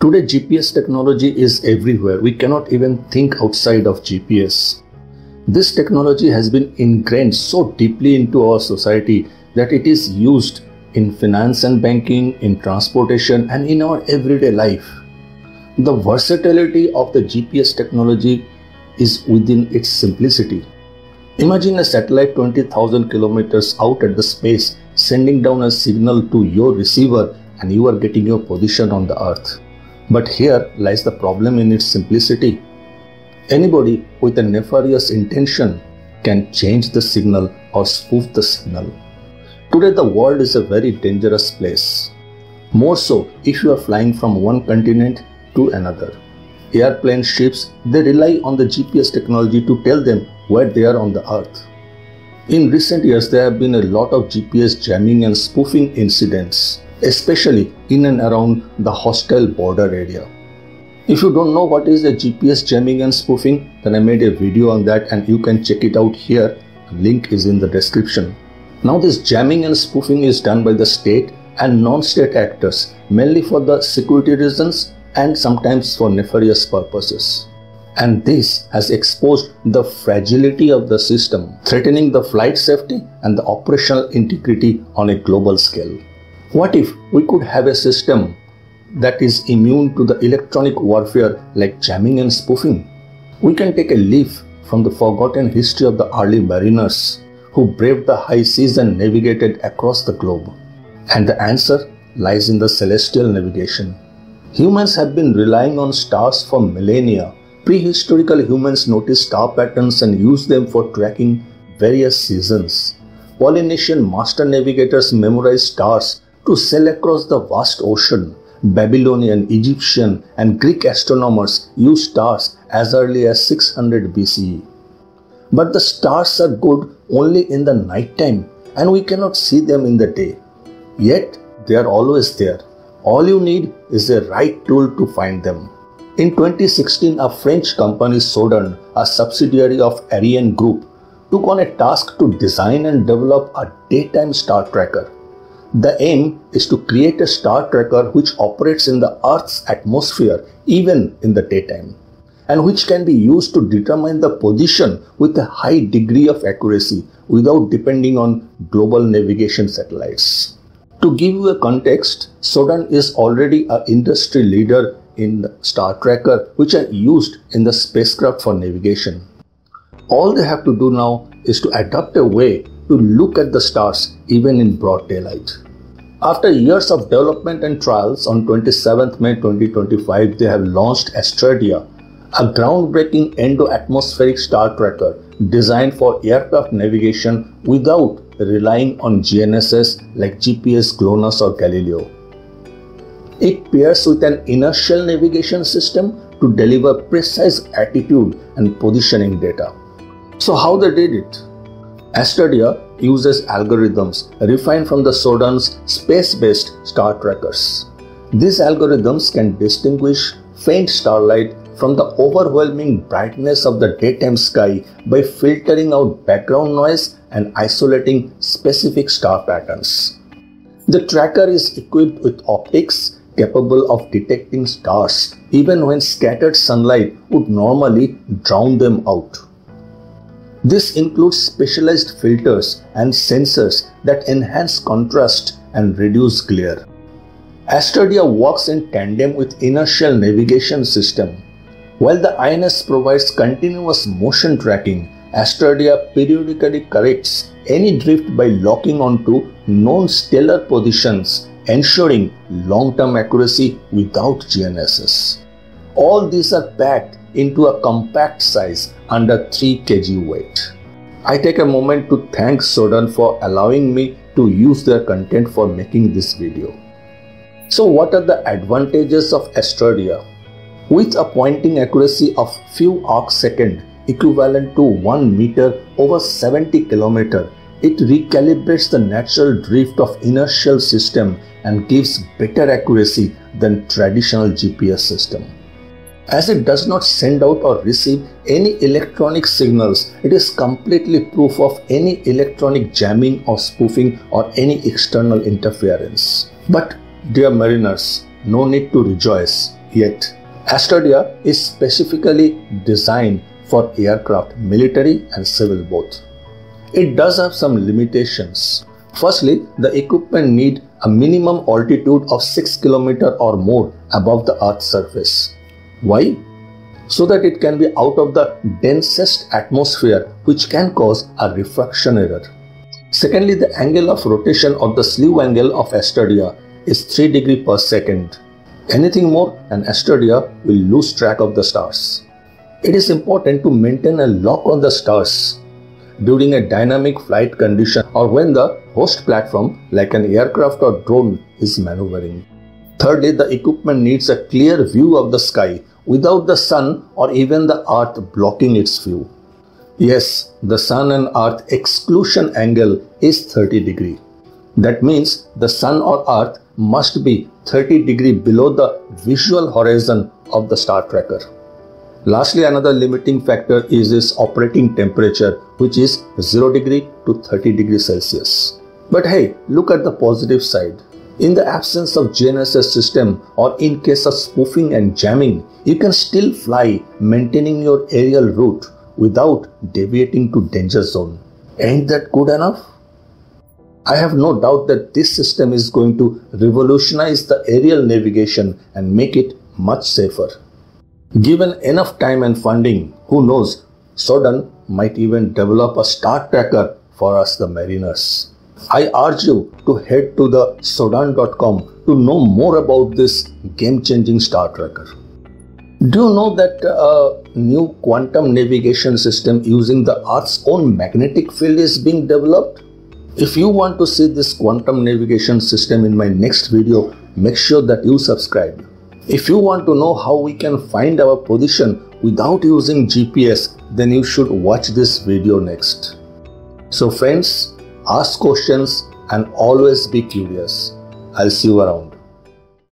Today, GPS technology is everywhere. We cannot even think outside of GPS. This technology has been ingrained so deeply into our society that it is used in finance and banking, in transportation, and in our everyday life. The versatility of the GPS technology is within its simplicity. Imagine a satellite 20,000 kilometers out at the space sending down a signal to your receiver and you are getting your position on the earth. But here lies the problem in its simplicity. Anybody with a nefarious intention can change the signal or spoof the signal. Today, the world is a very dangerous place. More so if you are flying from one continent to another. Airplane ships, they rely on the GPS technology to tell them where they are on the earth. In recent years, there have been a lot of GPS jamming and spoofing incidents, especially in and around the hostile border area. If you don't know what is the GPS jamming and spoofing, then I made a video on that and you can check it out here. The link is in the description. Now, this jamming and spoofing is done by the state and non state actors, mainly for the security reasons and sometimes for nefarious purposes. And this has exposed the fragility of the system, threatening the flight safety and the operational integrity on a global scale. What if we could have a system that is immune to the electronic warfare like jamming and spoofing? We can take a leaf from the forgotten history of the early mariners who braved the high seas and navigated across the globe. And the answer lies in the celestial navigation. Humans have been relying on stars for millennia. Prehistorical humans noticed star patterns and used them for tracking various seasons. Polynesian master navigators memorized stars to sail across the vast ocean. Babylonian, Egyptian, and Greek astronomers used stars as early as 600 BCE. But the stars are good only in the night time and we cannot see them in the day. Yet they are always there. All you need is the right tool to find them. In 2016, a French company Sodern, a subsidiary of Ariane Group, took on a task to design and develop a daytime star tracker. The aim is to create a star tracker which operates in the Earth's atmosphere even in the daytime and which can be used to determine the position with a high degree of accuracy without depending on global navigation satellites. To give you a context, Sodern is already an industry leader in star tracker which are used in the spacecraft for navigation. All they have to do now is to adopt a way to look at the stars even in broad daylight. After years of development and trials, on 27th May 2025, they have launched Astradia, a groundbreaking endo-atmospheric star tracker designed for aircraft navigation without relying on GNSS like GPS, GLONASS or Galileo. It pairs with an inertial navigation system to deliver precise attitude and positioning data. So how they did it? Astradia uses algorithms refined from the Sodern's space-based star trackers. These algorithms can distinguish faint starlight from the overwhelming brightness of the daytime sky by filtering out background noise and isolating specific star patterns. The tracker is equipped with optics capable of detecting stars even when scattered sunlight would normally drown them out. This includes specialized filters and sensors that enhance contrast and reduce glare. Astradia works in tandem with inertial navigation system. While the INS provides continuous motion tracking, Astradia periodically corrects any drift by locking onto known stellar positions, ensuring long-term accuracy without GNSS. All these are packed into a compact size under 3 kg weight. I take a moment to thank Sodern for allowing me to use their content for making this video. So what are the advantages of Astradia? With a pointing accuracy of few arc second equivalent to 1 meter over 70 km, it recalibrates the natural drift of inertial system and gives better accuracy than traditional GPS system. As it does not send out or receive any electronic signals, it is completely proof of any electronic jamming or spoofing or any external interference. But dear mariners, no need to rejoice. Yet, Astradia is specifically designed for aircraft, military and civil both. It does have some limitations. Firstly, the equipment need a minimum altitude of 6 km or more above the earth's surface. Why? So that it can be out of the densest atmosphere which can cause a refraction error. Secondly, the angle of rotation or the slew angle of Astradia is 3 degree per second. Anything more and Astradia will lose track of the stars. It is important to maintain a lock on the stars during a dynamic flight condition or when the host platform like an aircraft or drone is maneuvering. Thirdly, the equipment needs a clear view of the sky without the sun or even the earth blocking its view. Yes, the sun and earth exclusion angle is 30 degree. That means the sun or earth must be 30 degree below the visual horizon of the star tracker. Lastly, another limiting factor is its operating temperature, which is 0 degree to 30 degree Celsius. But hey, look at the positive side. In the absence of GNSS system or in case of spoofing and jamming, you can still fly maintaining your aerial route without deviating to danger zone. Ain't that good enough? I have no doubt that this system is going to revolutionize the aerial navigation and make it much safer. Given enough time and funding, who knows, Sodern might even develop a star tracker for us the mariners. I urge you to head to the sodern.com to know more about this game-changing star tracker. Do you know that a new quantum navigation system using the Earth's own magnetic field is being developed? If you want to see this quantum navigation system in my next video, make sure that you subscribe. If you want to know how we can find our position without using GPS, then you should watch this video next. So friends, ask questions and always be curious. I'll see you around.